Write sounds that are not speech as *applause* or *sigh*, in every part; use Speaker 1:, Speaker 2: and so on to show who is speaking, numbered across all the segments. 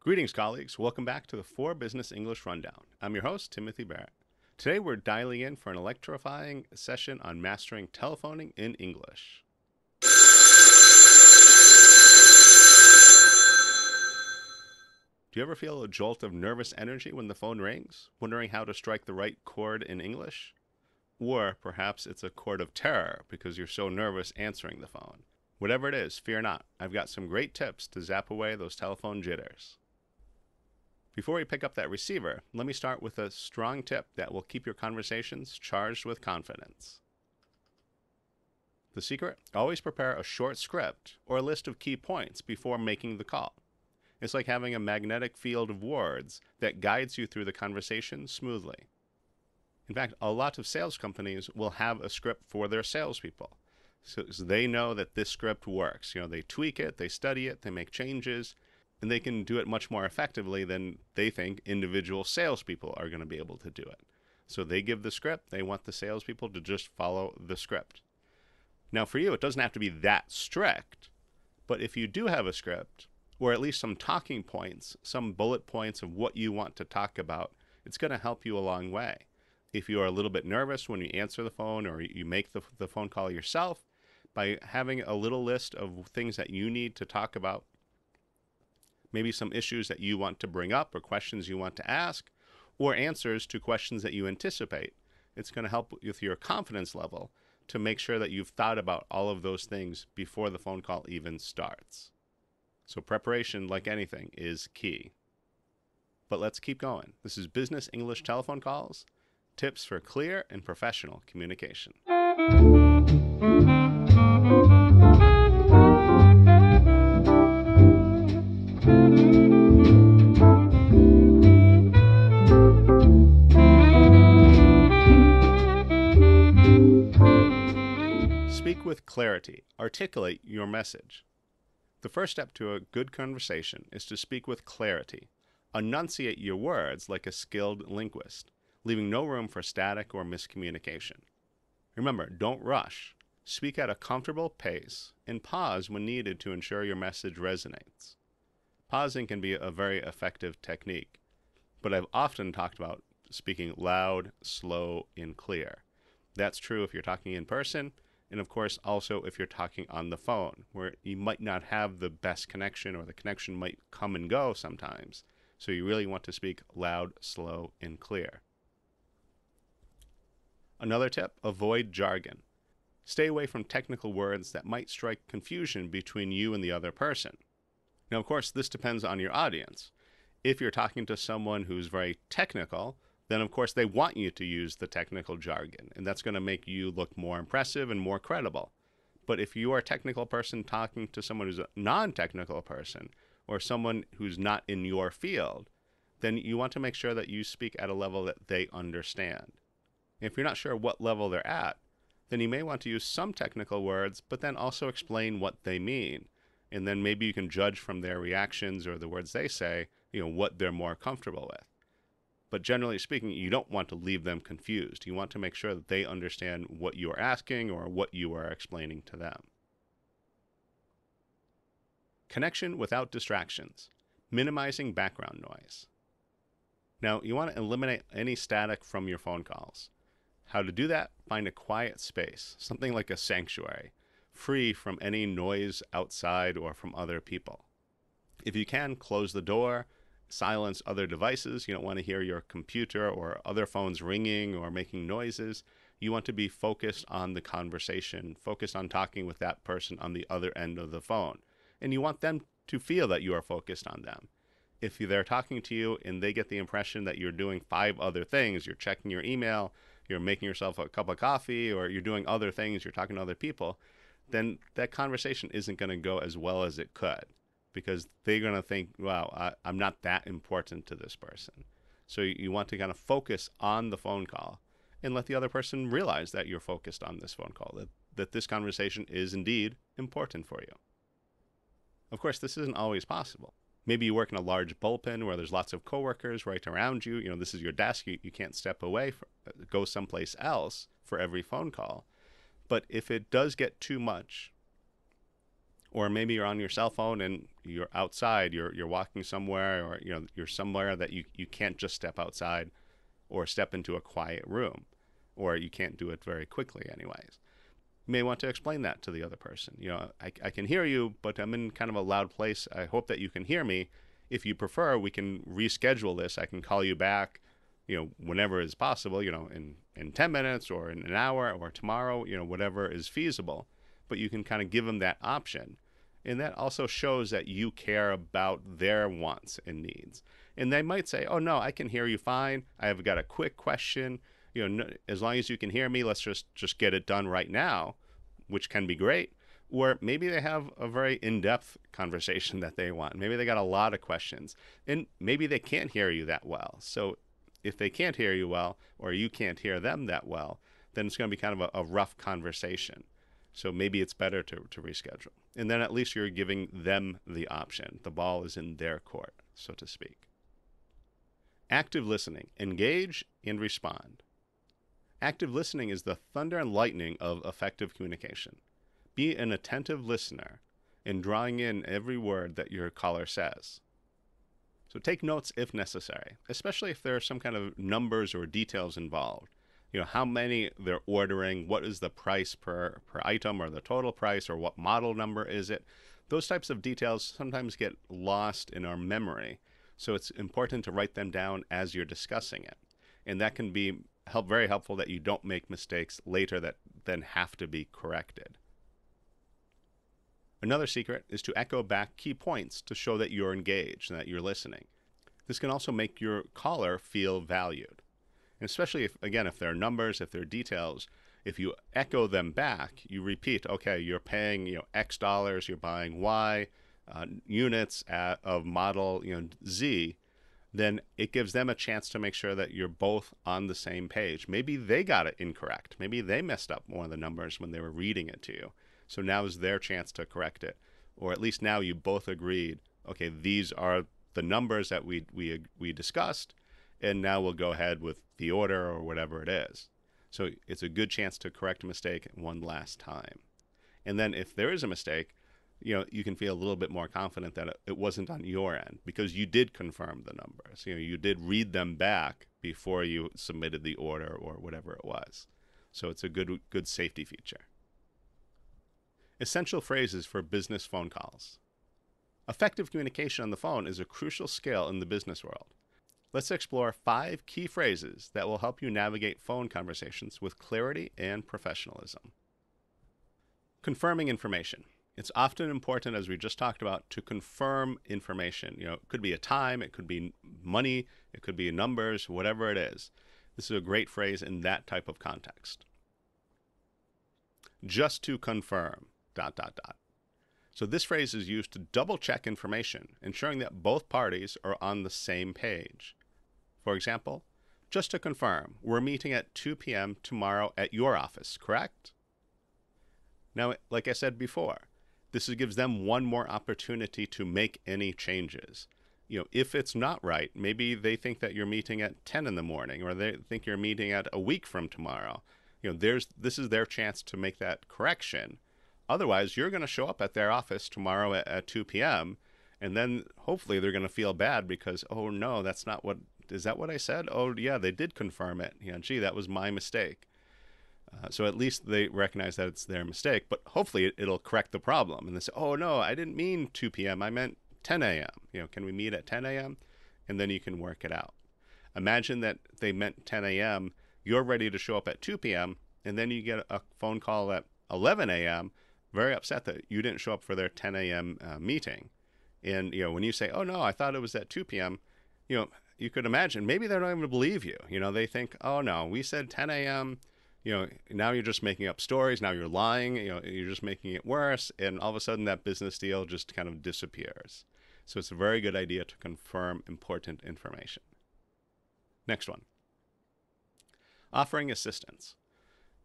Speaker 1: Greetings, colleagues. Welcome back to the For Business English Rundown. I'm your host, Timothy Barrett. Today we're dialing in for an electrifying session on mastering telephoning in English. Do you ever feel a jolt of nervous energy when the phone rings, wondering how to strike the right chord in English? Or perhaps it's a chord of terror because you're so nervous answering the phone. Whatever it is, fear not. I've got some great tips to zap away those telephone jitters. Before we pick up that receiver, let me start with a strong tip that will keep your conversations charged with confidence. The secret? Always prepare a short script or a list of key points before making the call. It's like having a magnetic field of words that guides you through the conversation smoothly. In fact, a lot of sales companies will have a script for their salespeople. So, so they know that this script works. You know, they tweak it, they study it, they make changes, and they can do it much more effectively than they think individual salespeople are going to be able to do it. So they give the script, they want the salespeople to just follow the script. Now, for you, it doesn't have to be that strict, but if you do have a script, or at least some talking points, some bullet points of what you want to talk about, it's going to help you a long way. If you are a little bit nervous when you answer the phone or you make the, the phone call yourself, by having a little list of things that you need to talk about, maybe some issues that you want to bring up or questions you want to ask, or answers to questions that you anticipate, it's going to help with your confidence level to make sure that you've thought about all of those things before the phone call even starts. So preparation, like anything, is key. But let's keep going. This is Business English Telephone Calls, tips for clear and professional communication. With clarity. Articulate your message. The first step to a good conversation is to speak with clarity. Enunciate your words like a skilled linguist, leaving no room for static or miscommunication. Remember, don't rush. Speak at a comfortable pace and pause when needed to ensure your message resonates. Pausing can be a very effective technique, but I've often talked about speaking loud, slow, and clear. That's true if you're talking in person, and of course also if you're talking on the phone where you might not have the best connection or the connection might come and go sometimes. So you really want to speak loud slow and clear. Another tip avoid jargon. Stay away from technical words that might strike confusion between you and the other person. Now of course this depends on your audience. If you're talking to someone who's very technical then of course they want you to use the technical jargon, and that's going to make you look more impressive and more credible. But if you are a technical person talking to someone who's a non technical person or someone who's not in your field, then you want to make sure that you speak at a level that they understand. If you're not sure what level they're at, then you may want to use some technical words, but then also explain what they mean. And then maybe you can judge from their reactions or the words they say, you know, what they're more comfortable with. But generally speaking, you don't want to leave them confused. You want to make sure that they understand what you are asking or what you are explaining to them. Connection without distractions, minimizing background noise. Now, you want to eliminate any static from your phone calls. How to do that? Find a quiet space, something like a sanctuary, free from any noise outside or from other people. If you can, close the door, silence other devices. You don't want to hear your computer or other phones ringing or making noises. You want to be focused on the conversation, focused on talking with that person on the other end of the phone. And you want them to feel that you are focused on them. If they're talking to you and they get the impression that you're doing five other things, you're checking your email, you're making yourself a cup of coffee, or you're doing other things, you're talking to other people, then that conversation isn't going to go as well as it could because they're going to think, wow, I, am not that important to this person. So you, you want to kind of focus on the phone call and let the other person realize that you're focused on this phone call, that, that this conversation is indeed important for you. Of course, this isn't always possible. Maybe you work in a large bullpen where there's lots of coworkers right around you. You know, this is your desk. You, you can't step away, for, go someplace else for every phone call. But if it does get too much, Or maybe you're on your cell phone and you're outside, you're, you're walking somewhere, or you know, you're somewhere that you, you can't just step outside or step into a quiet room, or you can't do it very quickly, anyways. You may want to explain that to the other person. You know, I, I can hear you, but I'm in kind of a loud place. I hope that you can hear me. If you prefer, we can reschedule this. I can call you back, you know, whenever is possible, you know, in, in 10 minutes or in an hour or tomorrow, you know, whatever is feasible. But you can kind of give them that option. And that also shows that you care about their wants and needs and they might say, "Oh no, I can hear you fine. I've got a quick question. You know, no, as long as you can hear me, let's just just get it done right now," which can be great. Or maybe they have a very in-depth *laughs* conversation that they want. Maybe they got a lot of questions, and maybe they can't hear you that well. So, if they can't hear you well, or you can't hear them that well, then it's going to be kind of a, a rough conversation. So maybe it's better to, to reschedule. And then at least you're giving them the option. The ball is in their court, so to speak. Active listening. Engage and respond. Active listening is the thunder and lightning of effective communication. Be an attentive listener in drawing in every word that your caller says. So take notes if necessary, especially if there are some kind of numbers or details involved. You know, how many they're ordering, what is the price per, per item or the total price or what model number is it. Those types of details sometimes get lost in our memory so it's important to write them down as you're discussing it. And that can be help very helpful that you don't make mistakes later that then have to be corrected. Another secret is to echo back key points to show that you're engaged and that you're listening. This can also make your caller feel valued. Especially if, again, if there are numbers, if there are details, if you echo them back, you repeat, okay, you're paying, you know, X dollars, you're buying Y, uh, units at, of model you know Z, then it gives them a chance to make sure that you're both on the same page. Maybe they got it incorrect. Maybe they messed up one of the numbers when they were reading it to you. So now is their chance to correct it, or at least now you both agreed. Okay, these are the numbers that we we we discussed, and now we'll go ahead with the order or whatever it is. So it's a good chance to correct a mistake one last time. And then if there is a mistake, you know you can feel a little bit more confident that it wasn't on your end because you did confirm the numbers. You know you did read them back before you submitted the order or whatever it was. So it's a good good safety feature. Essential phrases for business phone calls. Effective communication on the phone is a crucial skill in the business world let's explore five key phrases that will help you navigate phone conversations with clarity and professionalism confirming information it's often important, as we just talked about, to confirm information. You know, it could be a time, it could be money, it could be numbers, whatever it is. This is a great phrase in that type of context. Just to confirm, dot, dot, dot. So this phrase is used to double check information, ensuring that both parties are on the same page. For example, just to confirm, we're meeting at 2 p.m. tomorrow at your office, correct? Now, like I said before, this gives them one more opportunity to make any changes. You know, if it's not right, maybe they think that you're meeting at 10 in the morning or they think you're meeting at a week from tomorrow. You know, there's this is their chance to make that correction. Otherwise, you're going to show up at their office tomorrow at, at 2 p.m. and then hopefully they're going to feel bad because oh no, that's not what is that what I said? Oh yeah, they did confirm it. Yeah, gee, that was my mistake. Uh, so at least they recognize that it's their mistake, but hopefully it, it'll correct the problem. And they say, oh, no, I didn't mean 2 p.m. I meant 10 a.m. You know, can we meet at 10 a.m.? And then you can work it out. Imagine that they meant 10 a.m. You're ready to show up at 2 p.m. And then you get a phone call at 11 a.m. Very upset that you didn't show up for their 10 a.m. Uh, meeting. And you know, when you say, "Oh no, I thought it was at 2 p.m.," you know, you could imagine maybe they don't even believe you. You know, they think, "Oh no, we said 10 a.m." you know, now you're just making up stories. Now you're lying. You know, you're just making it worse, and all of a sudden that business deal just kind of disappears. So it's a very good idea to confirm important information. Next one. Offering assistance.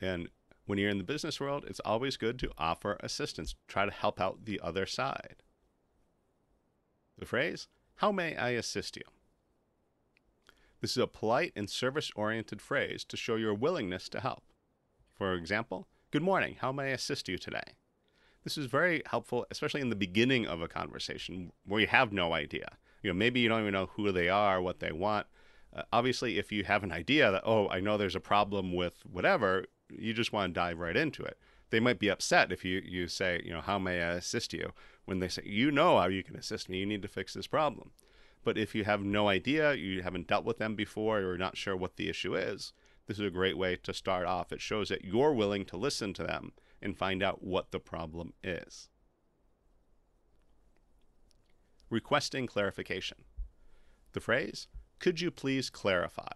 Speaker 1: And when you're in the business world, it's always good to offer assistance. Try to help out the other side. The phrase, How may I assist you? This is a polite and service oriented phrase to show your willingness to help. For example, Good morning, how may I assist you today? This is very helpful, especially in the beginning of a conversation where you have no idea. You know, maybe you don't even know who they are, what they want. Uh, obviously, if you have an idea that, oh, I know there's a problem with whatever, you just want to dive right into it. They might be upset if you, you say, you know, how may I assist you? When they say, you know how you can assist me, you need to fix this problem. But if you have no idea, you haven't dealt with them before, or you're not sure what the issue is, this is a great way to start off. It shows that you're willing to listen to them and find out what the problem is. Requesting clarification. The phrase, could you please clarify?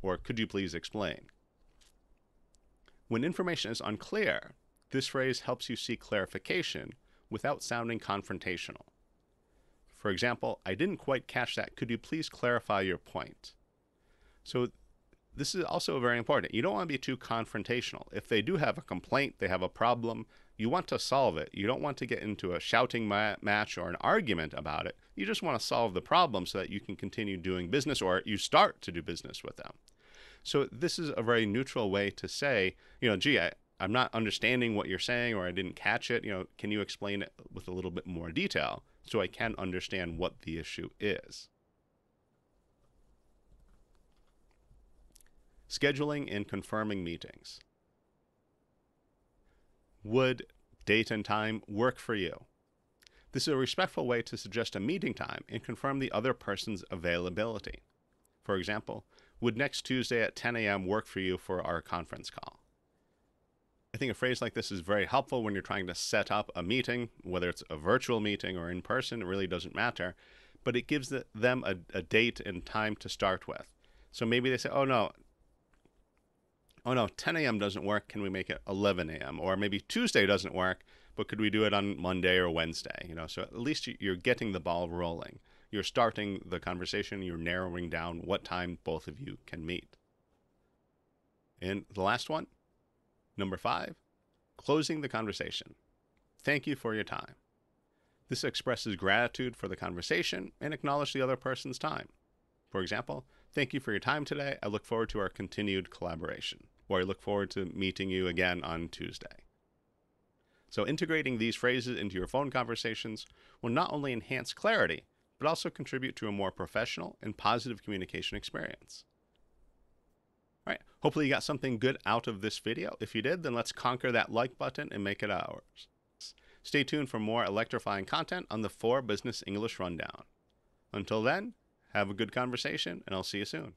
Speaker 1: Or could you please explain? When information is unclear, this phrase helps you seek clarification without sounding confrontational. For example, I didn't quite catch that. Could you please clarify your point? So this is also very important. You don't want to be too confrontational. If they do have a complaint, they have a problem, you want to solve it. You don't want to get into a shouting ma- match or an argument about it. You just want to solve the problem so that you can continue doing business or you start to do business with them. So this is a very neutral way to say, you know, gee, I, I'm not understanding what you're saying or I didn't catch it. You know, can you explain it with a little bit more detail so I can understand what the issue is? Scheduling and confirming meetings. Would date and time work for you? This is a respectful way to suggest a meeting time and confirm the other person's availability. For example, would next Tuesday at 10 a.m. work for you for our conference call? I think a phrase like this is very helpful when you're trying to set up a meeting, whether it's a virtual meeting or in person, it really doesn't matter. But it gives them a, a date and time to start with. So maybe they say, oh no, oh no, 10 a.m. doesn't work. Can we make it 11 a.m.? Or maybe Tuesday doesn't work, but could we do it on Monday or Wednesday? You know, so at least you're getting the ball rolling. You're starting the conversation. You're narrowing down what time both of you can meet. And the last one, number five, closing the conversation. Thank you for your time. This expresses gratitude for the conversation and acknowledge the other person's time. For example, thank you for your time today. I look forward to our continued collaboration or I look forward to meeting you again on Tuesday. So, integrating these phrases into your phone conversations will not only enhance clarity, but also contribute to a more professional and positive communication experience. Hopefully you got something good out of this video. If you did, then let's conquer that like button and make it ours. Stay tuned for more electrifying content on the 4 Business English Rundown. Until then, have a good conversation, and I'll see you soon.